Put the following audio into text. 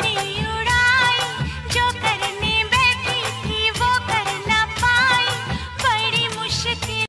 नहीं उड़ाई जो करने बैठी थी वो कर ना पाई बड़ी मुश्किल